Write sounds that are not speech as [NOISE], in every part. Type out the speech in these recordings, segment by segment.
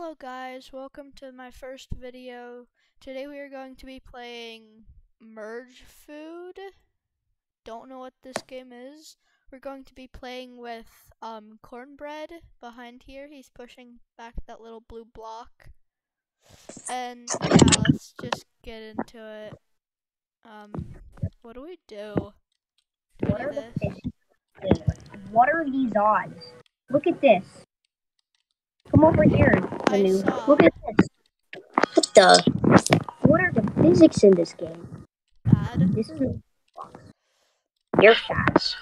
Hello guys, welcome to my first video. Today we are going to be playing Merge Food. Don't know what this game is. We're going to be playing with um, Cornbread behind here. He's pushing back that little blue block. And yeah, let's just get into it. Um, what do we do? Do we What do are the fish? What are these odds? Look at this. Come over here, I Manu. saw. Look at this. What the? What are the physics in this game? Bad. This is. You're fast.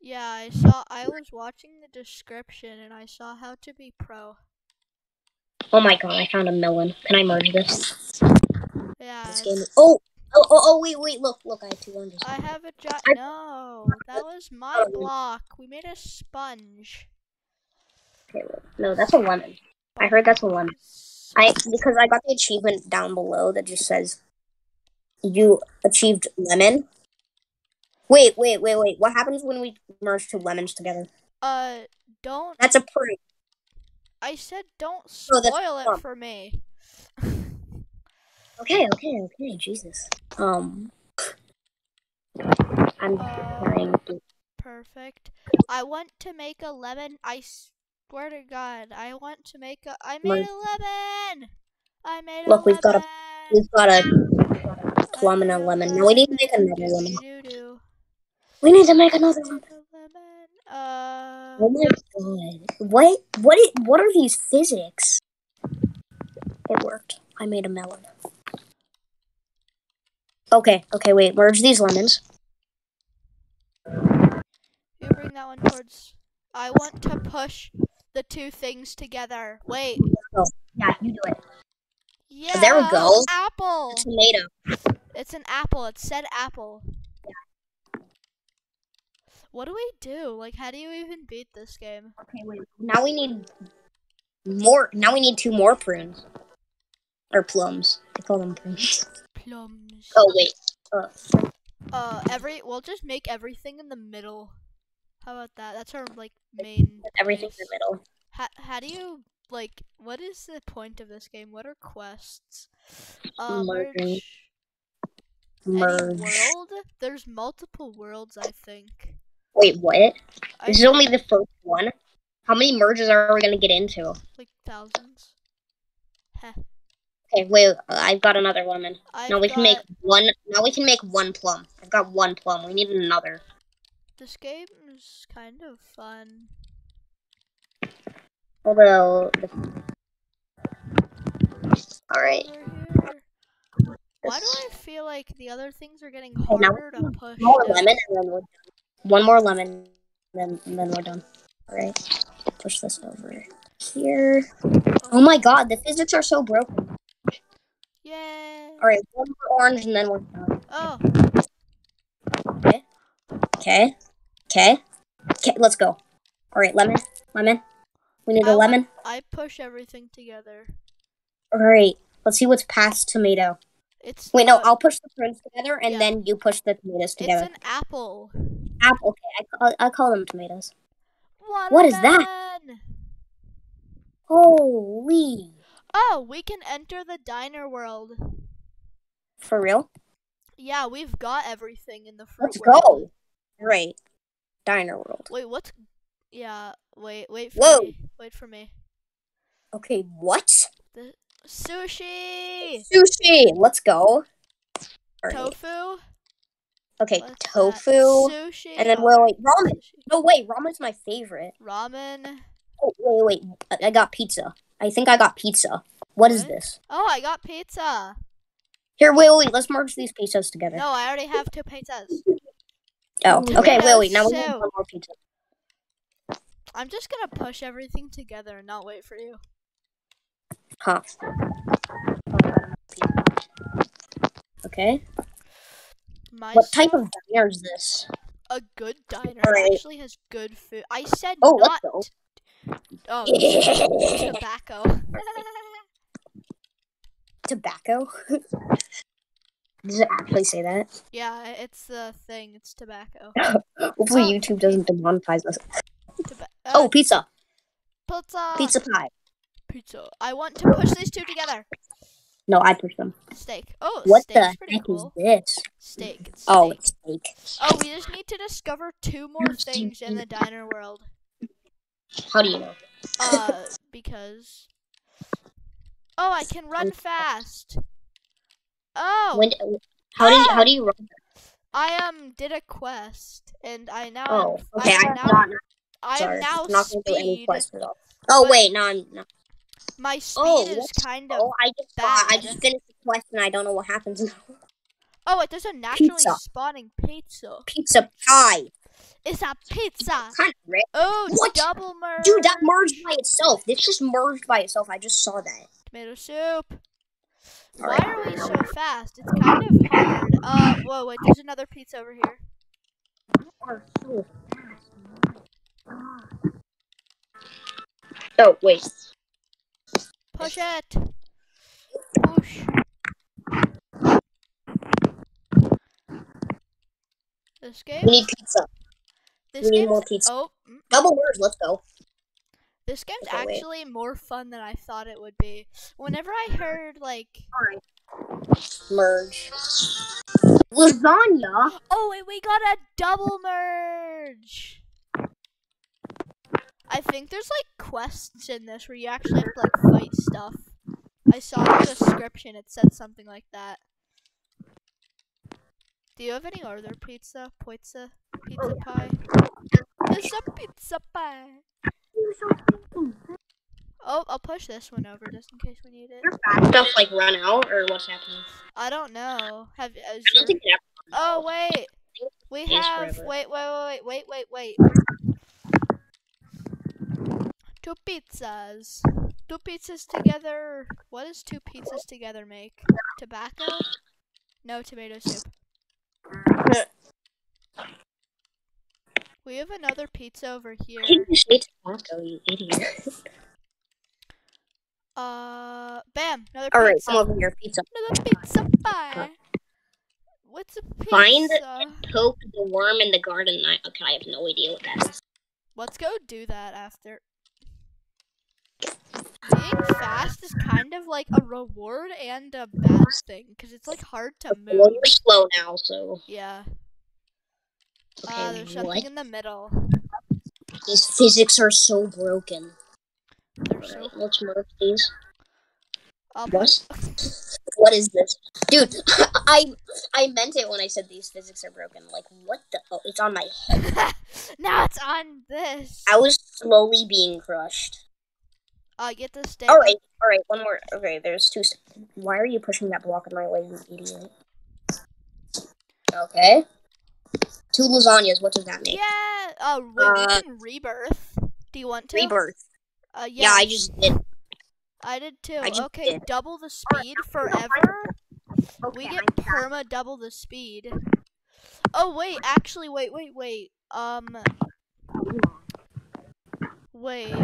Yeah, I saw. I was watching the description and I saw how to be pro. Oh my god! I found a melon. Can I merge this? Yeah, This game. Oh, oh, oh, oh! Wait, wait! Look, look! I have two oranges. I have a gi- I- No, that was my oh. block. We made a sponge. Wait. No, that's a lemon. I heard that's a lemon. I because I got the achievement down below that just says you achieved lemon. Wait, wait, wait, wait. What happens when we merge two lemons together? Uh, don't. That's a proof. I said don't Oh, spoil it for me. [LAUGHS] Okay, okay, okay. Jesus. Um, I'm Uh, trying to. Perfect. I want to make a lemon. I swear to God, I want to make a. I made a lemon. I made Look, a we've got a- We've got a plum and a lemon. Now we need to make another lemon. We need to make another one. Lemon. Uh, Oh my god! What? What? What are these physics? It worked. I made a melon. Okay. Okay. Wait. Merge these lemons. you bring that one towards. I want to push the two things together. Wait. Yeah, you do it. Yeah. There we go. Apple. Tomato. It's an apple. It said apple. What do we do? Like, how do you even beat this game? Okay. Wait. Now we need more. Now we need two more prunes. Or plums. I call them prunes. Plums. Oh wait. Uh, Uh, every we'll just make everything in the middle. How about that? That's our like main. everything in the middle. How how do you like? What is the point of this game? What are quests? Uh, merge. Merge. world? There's multiple worlds, I think. Wait. What? I This is only the first one. How many merges are we gonna get into? like thousands. Heh. Okay, wait. I've got another lemon. I've now we can make one. Now we can make one plum. I've got one plum. We need another. This game is kind of fun. Although. The... All right. Why do I feel like the other things are getting harder to push? One more lemon, and then we're done. One more lemon, then and then we're done. All right. Push this over here. Oh my God! The physics are so broken. Yay! All right, one more orange, and then we're done. Oh, Okay. Okay. Okay. Okay, Let's go. All right, lemon. Lemon. We need I a lemon. I push everything together. All right. Let's see what's past tomato. It's Wait, no, I'll push the prunes together, and Yeah. then you push the tomatoes together. It's an apple. Apple. Okay, I, I'll, I'll call them tomatoes. What, What is that? Holy! Oh, we can enter the diner world. For real? Yeah, we've got everything in the fruit Let's world. go. Right. Diner world. Wait, what's? Yeah, wait, wait for Whoa. me. Wait for me. Okay, what? The sushi, Sushi. Let's go. Tofu. Okay, What's that? tofu. Sushi. And then wait, wait, ramen. No, wait, ramen's my favorite. Ramen. Oh, wait, wait. I- I got pizza. I think I got pizza. What is What? this? Oh, I got pizza. Here, wait, wait, let's merge these pizzas together. No, I already have two pizzas. Oh, mm, okay, wait, wait. Tomatoes Now we need one more pizza. I'm just gonna push everything together and not wait for you. Huh. Okay. My What type of diner is this? a good diner Alright. actually has good food. I said Oh, not. let's go. Oh, [LAUGHS] tobacco. [LAUGHS] Tobacco? [LAUGHS] Does it actually say that? yeah, it's the thing. It's tobacco. [LAUGHS] Hopefully Oh. YouTube doesn't demonetize us. Toba- Oh, uh, pizza. pizza. Pizza pie. pizza. I want to push these two together. No, I push them. Steak. Oh, What the heck cool. is this? Steak. It's Oh, it's steak. Oh, we just need to discover two more things in the diner world. How do you know? Uh, because. Oh, I can run [LAUGHS] fast. Oh, When? How do you? How do you run? I um did a quest, and I now Oh, okay. I am I'm now, not. I am now I'm not going to do any quests at all. Oh wait, no, I'm not. My speed Oh, is kind of. Oh, I just saw, I just finished the quest and I don't know what happens now. [LAUGHS] Oh wait, there's a naturally Pizza. spawning pizza. Pizza pie. It's a pizza. Kind of. Oh, What? double merge. Dude, that merged by itself. This just merged by itself. I just saw that. Tomato soup. Why Alright. are we so fast? It's kind of hard. Uh, whoa, wait, there's another pizza over here. Oh wait. Push it. Push. This game. We need pizza. This we need more pizza. oh, mm, Double words, Let's go. This game's Okay, wait. actually more fun than I thought it would be. Whenever I heard like, Merge. Lasagna. oh wait, we got a double merge. I think there's like quests in this where you actually have to like fight stuff. I saw the description it said something like that. Do you have any other pizza? Pizza? Pizza oh, pie? It's a pizza pie. Oh, I'll push this one over just in case we need it. Stuff like run out or what's happening? I don't know. Have uh, is I your- don't think it Oh wait, we It have forever. wait wait wait wait wait wait. Two pizzas. Two pizzas together. What does two pizzas together make? Tobacco? No tomato soup. We have another pizza over here. Didn't you idiot? [LAUGHS] Uh, bam, another pizza. All right, over here. Pizza. Another pizza pie. What's a pizza? Find Poke the worm in the garden. I, okay, I have no idea what that is. Let's go do that after. Being fast is kind of like a reward and a bad thing because it's like hard to move. Well, you're slow now, so Yeah. Okay. Ah, there's something what? in the middle. These physics are so broken. They're so. Let's merge these. What? What is this, dude? [LAUGHS] I I meant it when I said these physics are broken. Like what the? Oh, it's on my head. [LAUGHS] now it's on this. I was slowly being crushed. Uh, get the steak. All right, all right. One more. Okay, there's two. Why are you pushing that block in my way, you idiot? Okay. Two lasagnas. What does that make? Yeah. Oh, wait, Uh, can rebirth. Do you want to? Rebirth. Uh, Yeah, I just did. I did too. I okay, did. double the speed forever. we get I'm back. perma double the speed. Oh wait, actually, wait, wait, wait. Um, wait.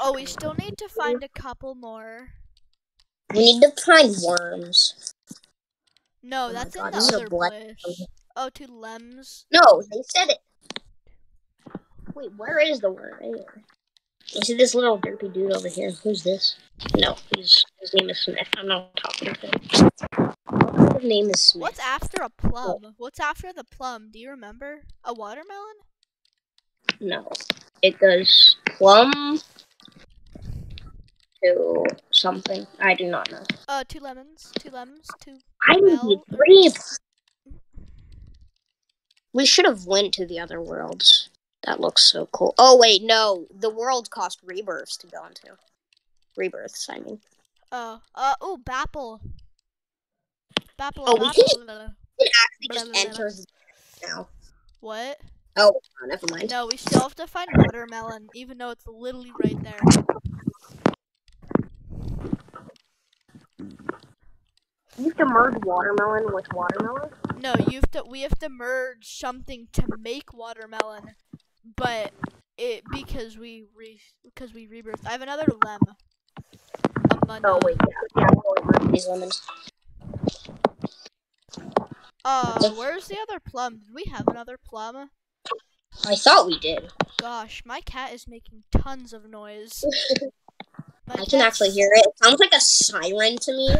Oh, we still need to find a couple more. We need to find worms. No, Oh that's in God, the this is a other place. Oh, two lems. No, they said it. Wait, where is the here. You see this little derpy dude over here? Who's this? No, he's his name is Smith. I'm not talking to him. His name is Smith. What's after a plum? What's after the plum? Do you remember? A watermelon? No, it goes plum to something. I do not know. Uh, two lemons. Two lemons. Two. I need three. We should have went to the other worlds. That looks so cool. Oh wait, no, the world cost rebirths to go into. Rebirths, I mean. Oh. Uh. Oh, Bapple. Bapple. Oh, we can-. We can actually just enter now. What? Oh, never mind. No, we still have to find watermelon, even though it's literally right there. You have to merge watermelon with watermelon. No, you have to. We have to merge something to make watermelon, but it because we re because we rebirth. I have another lem. Oh wait, yeah, yeah. These lemons. Uh, where's the other plum? Did we have another plum? I thought we did. gosh, my cat is making tons of noise. [LAUGHS] I can actually hear it. It sounds like a siren to me.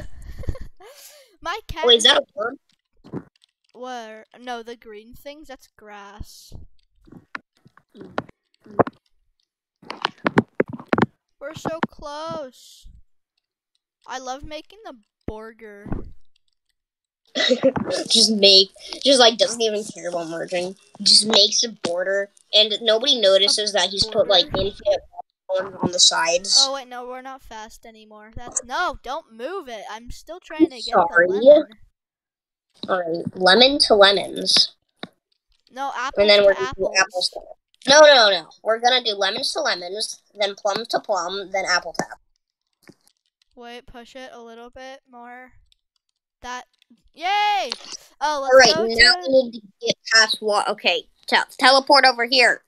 My cat. Wait, is that a worm? Where? No, the green things. That's grass. We're so close. I love making the burger. [LAUGHS] just make, just like doesn't even care about merging. Just makes a border, and nobody notices that he's put like border? infinite on the sides. Oh wait, no, we're not fast anymore. That's no, don't move it. I'm still trying to get Sorry. the lemon. All right, lemon to lemons, No apples and then we're to gonna do apples. apples. To, no, no, no. We're gonna do lemons to lemons, then plum to plum, then apple to apple. Wait, push it a little bit more. That. Yay! Oh, let's All right, now to we need to get past what? Okay, te- teleport over here.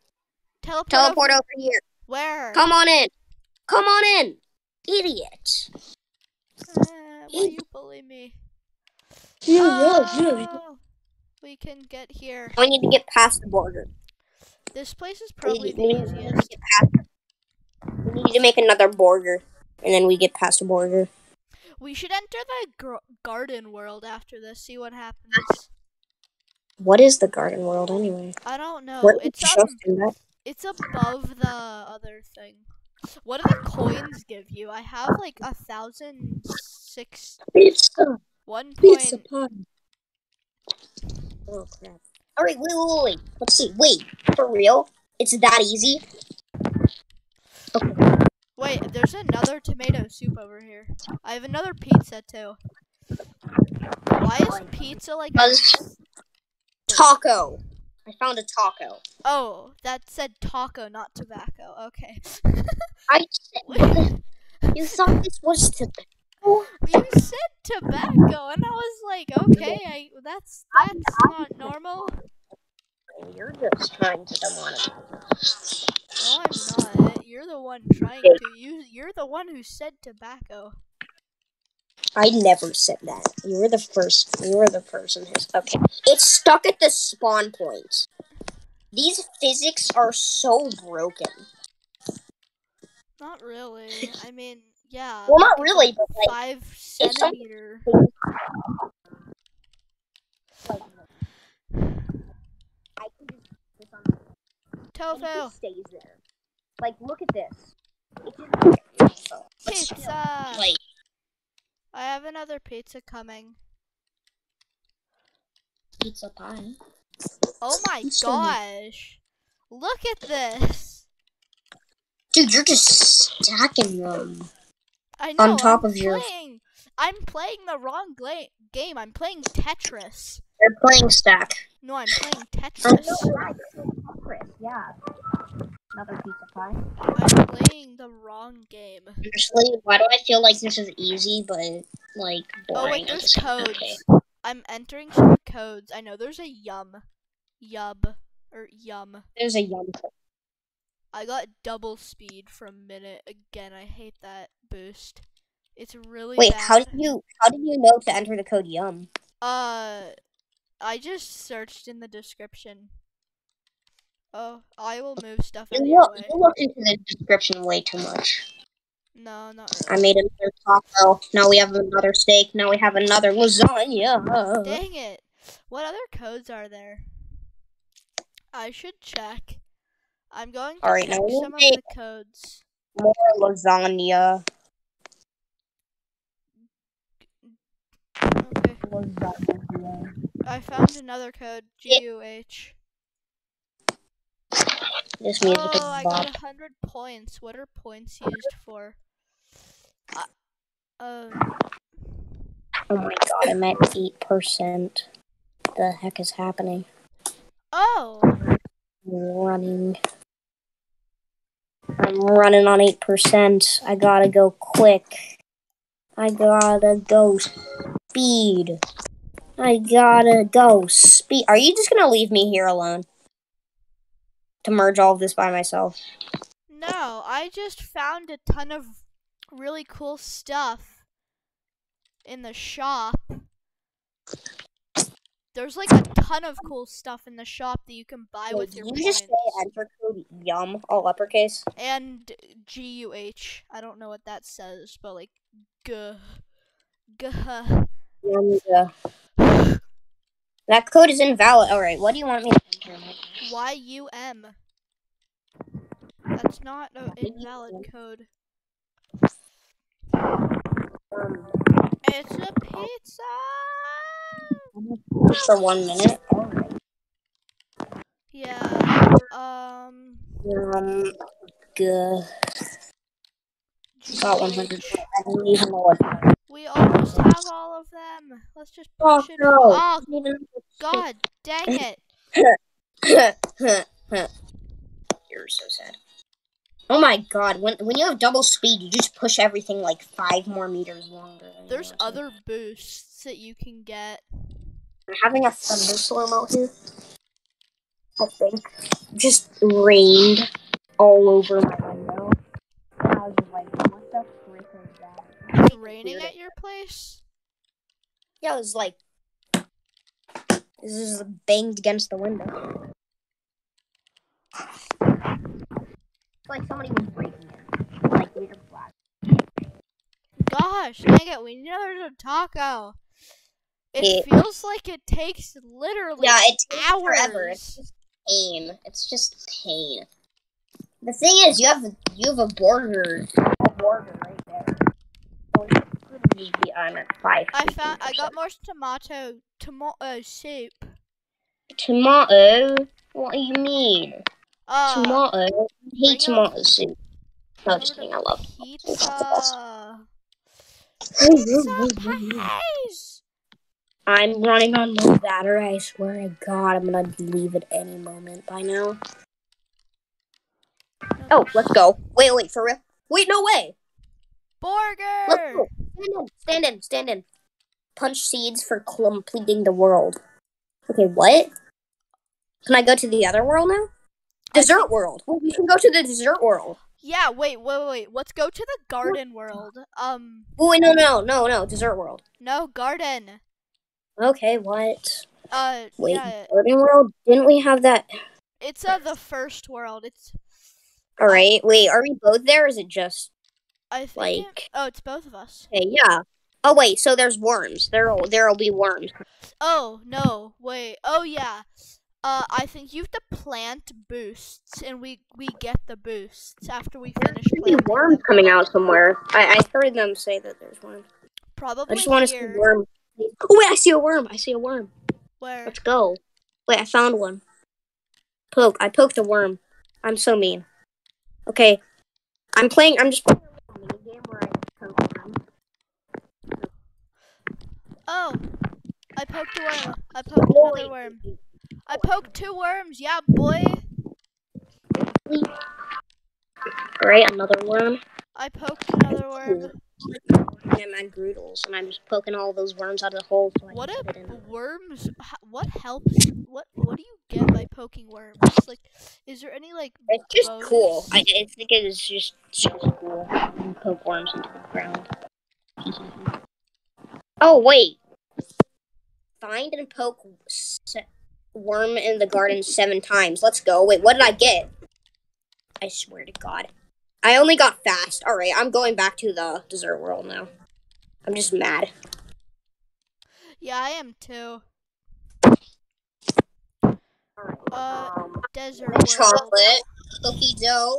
teleport. Teleport over- over here. Where? Come on in. Come on in, idiot. Uh, why you bully me? Oh, we can get here. We need to get past the border. This place is probably the we to easiest. We need to make another border, and then we get past the border. We should enter the gr- garden world after this. See what happens. What is the garden world anyway? I don't know. Did It's you that? It's above the other thing. What do the coins give you? I have like a thousand six Pizza. one Pizza point. pie. Oh crap! All right, wait, wait, wait. Let's see. Wait, for real? It's that easy? Okay. Wait, there's another tomato soup over here. I have another pizza too. Why is pizza like? Because- Taco. I found a taco. Oh, that said taco, not tobacco. Okay. I [LAUGHS] said, you thought this was tobacco? You said tobacco, and I was like, okay, I that's that's not normal. You're just trying to demonetize. No, I'm not. You're the one trying to. You you're the one who said tobacco. I never said that. You were the first. You were the person who's okay. It's stuck at the spawn point. These physics are so broken. Not really. I mean, yeah. Well, not it's really, but like, five centimeter. like I can just put this on and it Tofu stays there. Like, look at this. It just But pizza. Like, I have another pizza coming. pizza pie. Oh my You still need- gosh! Look at this. Dude, you're just stacking them. I know. On top I'm of your- playing. I'm playing the wrong gla- game. I'm playing Tetris. They're playing stack. No, I'm playing Tetris. no, right. Tetris, yeah. Another pizza pie. I'm playing the wrong game. Honestly, why do I feel like this is easy, but like boring? Oh wait, at there's same- codes. okay. I'm entering some codes. I know there's a yum, yub, or yum. There's a yum. code. I got double speed from minute again. I hate that boost. It's really Wait, bad. how did you how did you know to enter the code yum? Uh, I just searched in the description. Oh, I will move stuff You your look, you into the description way too much. No, not I made another taco. Now we have another steak. Now we have another lasagna. Dang it! What other codes are there? I should check. I'm going to Alright, check now we some of the codes. More lasagna. Okay, Lasagna. I found another code. G U H. This music Oh, is I bop. got a hundred points. What are points used for? Uh, um, Oh my god, I'm at eight percent. The heck is happening? oh, running. I'm running on 8%. I gotta go quick. I gotta go speed. I gotta go speed. Are you just gonna leave me here alone? To merge all of this by myself? no, I just found a ton of really cool stuff in the shop. There's like a ton of cool stuff in the shop that you can buy with Did your you just say enter code yum all uppercase? and G U H. I don't know what that says, but like g g Yum. yeah. [SIGHS] [SIGHS] [SIGHS] That code is invalid. All right, what do you want me to enter? Y u m. That's not an invalid code. Um, It's a pizza. for one minute. Yeah. Um. Um. Good. Got 100. I don't even know what. We almost have all of them. Let's just Oh it. no! Oh God, dang it! [COUGHS] You're so sad. Oh my god, when when you have double speed, you just push everything like five more meters longer. There's other boosts that you can get. I'm having a thunderstorm out here. I think. Just rained all over my window. I was like, what the frick is that? It's raining at your place. Yeah, it was like. This is banged against the window. It's like somebody was breaking it. Like, we just black. Gosh, dang it! We know there's a taco. It It- feels like it takes literally Yeah, it takes hours. forever. It's just pain. It's just pain. The thing is, you have you have a border, a border right there. So you could be on at five. I found. I got more tomato tomato soup. tomato. What do you mean? Uh, tomato. I hate tomato soup. No, just kidding. I love pizza. pizza [LAUGHS] I'm running on low battery. I swear to God, I'm gonna leave at any moment by now. Oh, let's go. Wait, wait, for real? Wait, no way. Let's Burger. Stand in, stand in, stand in. Punch seeds for completing the world. Okay, what? Can I go to the other world now? Dessert world. Well, we can go to the dessert world. Yeah. Wait. Wait. Wait. Let's go to the garden world. Um. Oh, wait, no, no, no, no, dessert world. No garden. Okay, what? Uh. Wait, Yeah. garden world? Didn't we have that? It's uh the first world. It's. All right, wait, are we both there? Or is it just I think. it- like? oh, it's both of us. Okay, yeah. Oh wait, so there's worms. There'll there'll be worms. Oh no. Wait. Oh yeah. Uh, I think you have to plant boosts, and we we get the boosts after we finish Should be worms them. coming out somewhere. I, I heard them say that there's worms. Probably I just want to see here. worms. Oh wait, I see a worm. I see a worm. Where? Let's go. Wait, I found one. Poke. I poked a worm. I'm so mean. Okay. I'm playing. I'm just playing a little mini game where I poke worms. Oh, I poked a worm. I poked another worm. I poked two worms. Yeah, boy. All right, another worm. I poked another worm. I'm at Groodles, and I'm just poking all those worms out of the hole. So What if worms? What helps? What What do you get by poking worms? Like, is there any like? It's just bonus? cool. I, I think it is just so cool. You poke worms into the ground. Oh wait! Find and poke se- worm in the garden seven times. Let's go. Wait, what did I get? I swear to God, I only got fast. All right, I'm going back to the dessert world now. I'm just mad. Yeah, I am too. Uh, um, Desert world. chocolate cookie dough.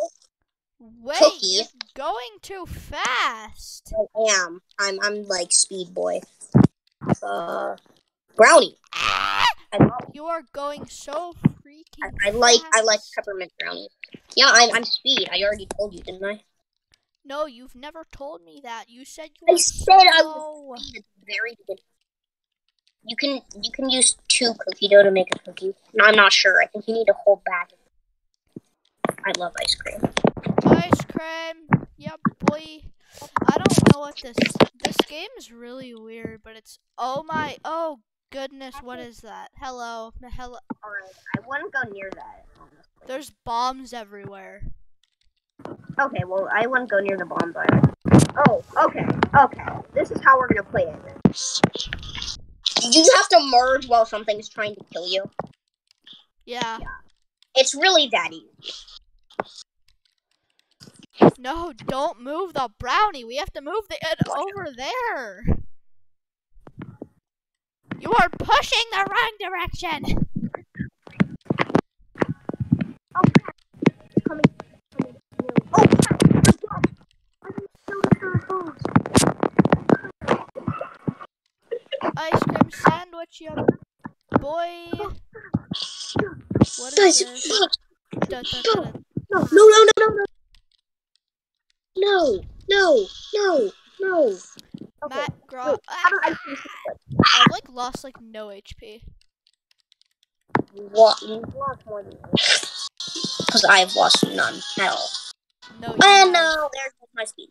Wait, cookie. you're going too fast. I am. I'm. I'm like speed boy. Uh, brownie. Ah! I love You are going so freaking. I, I like I like peppermint brownies. Yeah, I'm I'm speed. I already told you, didn't I? No, you've never told me that. You said you I said I was speed the very beginning. You can you can use two cookie dough to make a cookie. No, I'm not sure. I think you need a whole bag. I love ice cream. Ice cream. Yep, boy. I don't know what this this game is really weird, but it's oh my oh goodness, what is that? Hello, hello. Alright, I wouldn't go near that. There's bombs everywhere. Okay, well I wouldn't go near the bombs either. Oh, okay, okay. This is how we're gonna play it. you have to merge while something's trying to kill you. Yeah. It's really that easy. No, don't move the brownie. We have to move the it over there. You are pushing the wrong direction. Oh. It's coming. coming. Oh, crap. Oh, my God. I'm so terrible. Ice cream sandwich, you boy. What is this? no, no, no, no, no. No, no, no, no. Okay. Matt Gro- wait, how do I fix I've like lost like no HP. What? You've lost more than. Because I've lost none at all. No. And have. no, there's my speed.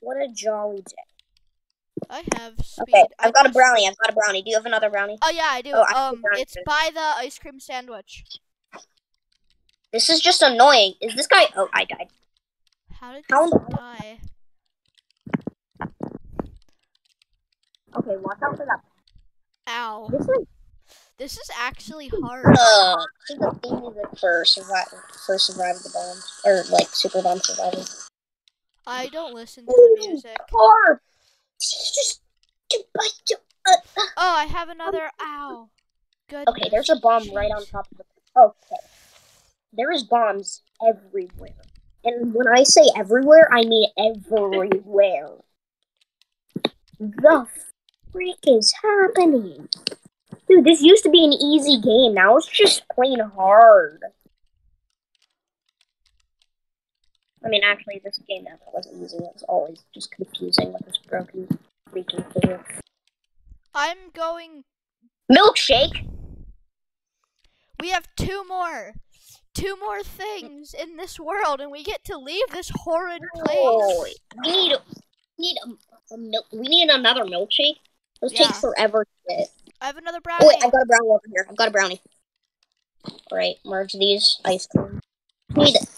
What a jolly day. I have speed. Okay, I I've got a brownie. I've got a brownie. Do you have another brownie? Oh yeah, I do. Oh, I um, it's by the ice cream sandwich. This is just annoying. Is this guy? Oh, I died. How did How you die? Okay, watch out for that. Ow. This is This is actually hard. uh, the theme music for survive for survive the bombs or like super bomb survival. I don't listen to the music. Or just uh, Oh, I have another. Ow. Good. okay. There's a bomb right on top of the. Okay, there is bombs everywhere, and when I say everywhere, I mean everywhere. The freak is happening? Dude, this used to be an easy game. Now it's just plain hard. I mean, actually, this game never was easy. It was always just confusing with this broken freaking physics. I'm going. Milkshake? We have two more. Two more things in this world, and we get to leave this horrid Oh, place. we need, we need a, a milk. We need another milkshake. Those Yeah. take forever to get. I have another brownie. Oh, wait, I've got a brownie over here. I've got a brownie. Alright, merge these ice cream. Need it.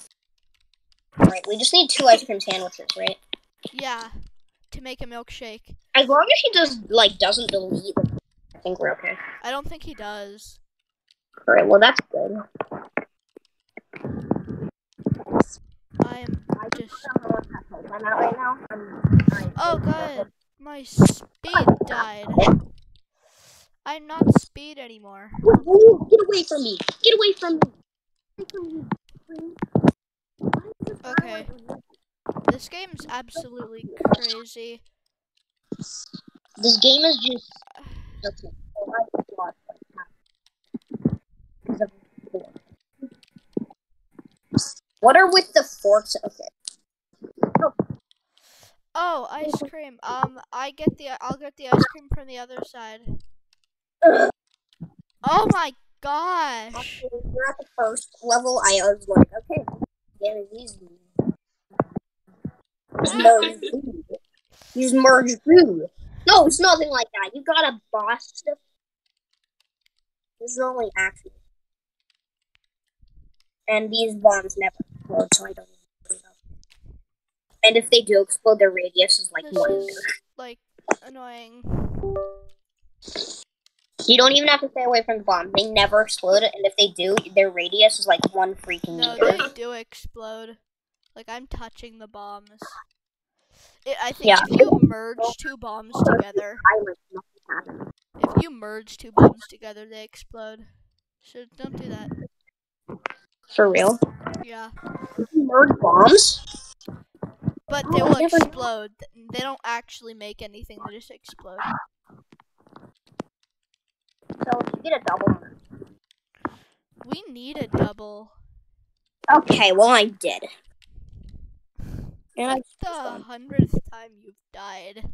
Alright, we just need two ice cream sandwiches, right? Yeah, to make a milkshake. As long as he does like doesn't delete them, I think we're okay. I don't think he does. Alright, well that's good. I am just. I'm out right now. I'm, I'm Oh, good. My speed died. I'm not speed anymore. Get away from me! Get away from me! Get away from. Okay. This game's absolutely crazy. This game is just. Okay. so I lost, like, half. 'Cause of the fork. What are with the forks? Okay. Oh, ice cream. Um, I get the. I'll get the ice cream from the other side. Oh my gosh. We're at the first level. I was like, okay, game is easy. Food. Merge food. No, it's nothing like that. You gotta boss stuff. This is only action. And these bombs never explode, so I don't even worry about them. And if they do explode, their radius is like This one is meter. like annoying. You don't even have to stay away from the bomb. They never explode, and if they do, their radius is like one freaking No, meter. they do explode. Like I'm touching the bombs. It, I think Yeah. if you merge two bombs together, I like nothing happened. if you merge two bombs together, they explode. So don't do that. For real? Yeah, Merge bombs? But Oh, they will explode. They don't actually make anything. They just explode. So you get a double. We need a double. Okay, well I did. And It's the hundredth time you've died.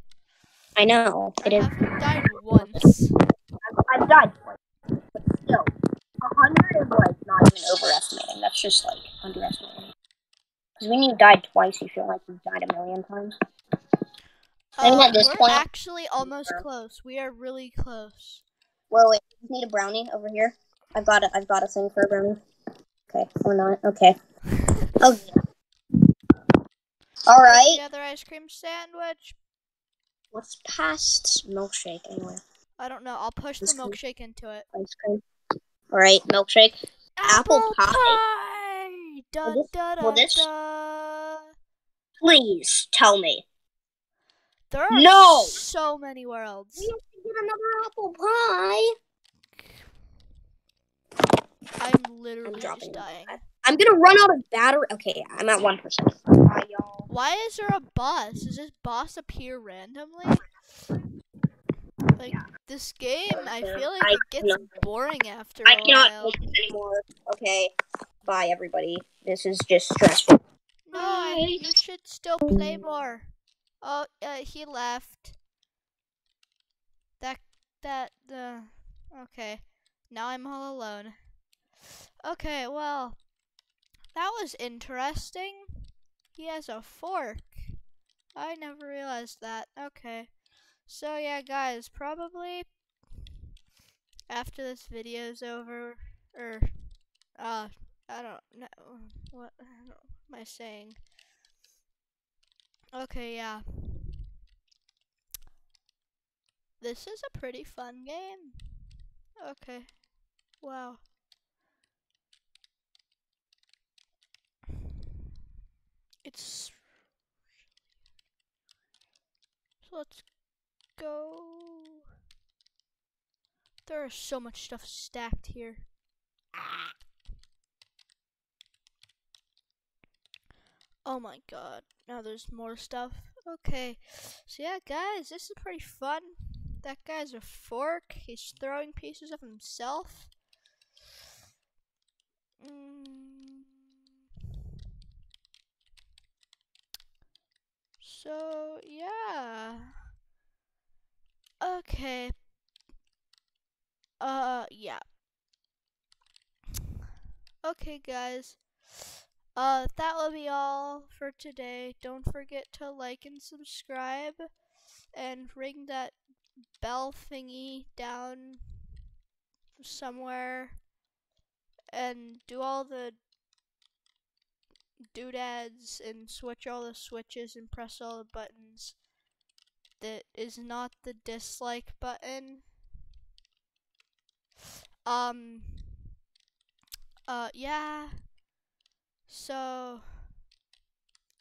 I know it is. have died once. I've, I've died twice, but still, a hundred is like not even overestimating. That's just like underestimating. Because when you died twice, you feel like you've died a million times. I mean, Uh, at this we're point- actually almost close. We are really close. Well, wait, you need a brownie over here. I've got a, I've got a thing for a brownie. Okay, or not. Okay. [LAUGHS] Oh yeah. All right. The other ice cream sandwich. What's past milkshake anyway? I don't know. I'll push the milkshake into it. Ice cream. All right, milkshake. Apple pie? pie! Da, Will this- da, da, will this-. Please tell me. There are No! so many worlds. We have to get another apple pie. I'm literally just dropping dying. I'm gonna run out of battery. Okay, I'm at one percent. Bye, y'all. Why is there a boss? Does this boss appear randomly? Like this game, I feel like I it gets cannot- boring after I a cannot while. take this anymore. Okay, bye, everybody. This is just stressful. No, I- you should still play more. Oh, uh, he left. That that uh, okay. Now I'm all alone. Okay, well, that was interesting. He has a fork. I never realized that. Okay. So yeah, guys, probably after this video is over, or uh, I don't know what, am I saying? Okay, yeah. This is a pretty fun game. Okay. Wow. It's so let's go. There is so much stuff stacked here. Ah. Oh my god. Now there's more stuff. Okay. So yeah, guys, this is pretty fun. That guy's a fork. He's throwing pieces of himself. Mm. So yeah. Okay. Uh yeah. Okay guys. Uh that will be all for today. Don't forget to like and subscribe and ring that bell thingy down somewhere and do all the doodads and switch all the switches and press all the buttons. That is not the dislike button. Um uh yeah so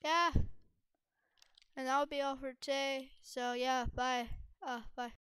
yeah. And that'll be all for today. So yeah bye. Uh bye